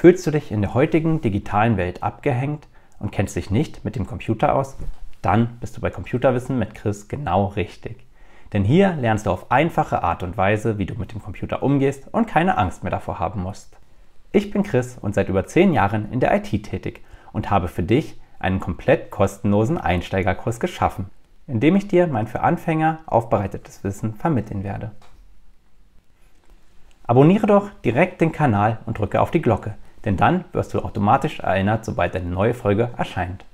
Fühlst du dich in der heutigen digitalen Welt abgehängt und kennst dich nicht mit dem Computer aus? Dann bist du bei Computerwissen mit Chris genau richtig. Denn hier lernst du auf einfache Art und Weise, wie du mit dem Computer umgehst und keine Angst mehr davor haben musst. Ich bin Chris und seit über 10 Jahren in der IT tätig und habe für dich einen komplett kostenlosen Einsteigerkurs geschaffen, in dem ich dir mein für Anfänger aufbereitetes Wissen vermitteln werde. Abonniere doch direkt den Kanal und drücke auf die Glocke, denn dann wirst du automatisch erinnert, sobald eine neue Folge erscheint.